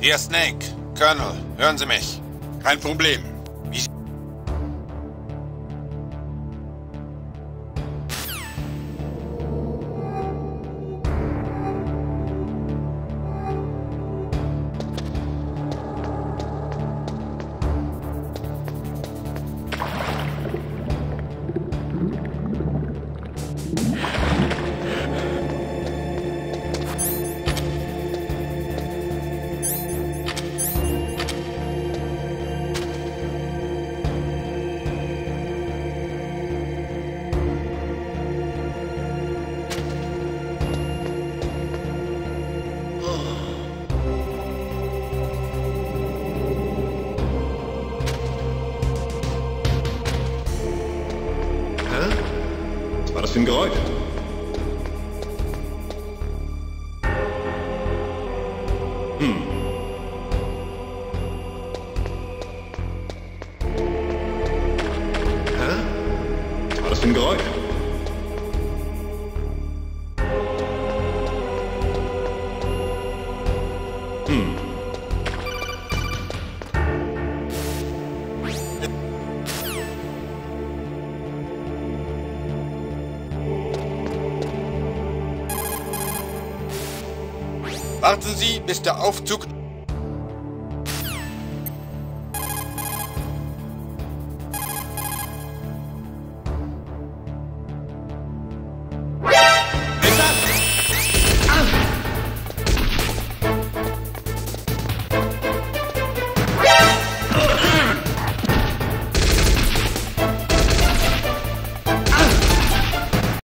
Hier Snake. Colonel, hören Sie mich. Kein Problem. Ein Geräusch? Hm. Hä? War das für ein Warten Sie, bis der Aufzug